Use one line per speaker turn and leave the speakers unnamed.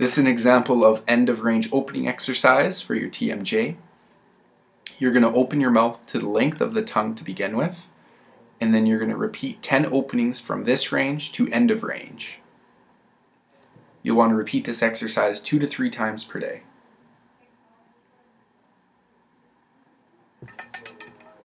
This is an example of end of range opening exercise for your TMJ. You're going to open your mouth to the length of the tongue to begin with, and then you're going to repeat 10 openings from this range to end of range. You'll want to repeat this exercise two to three times per day.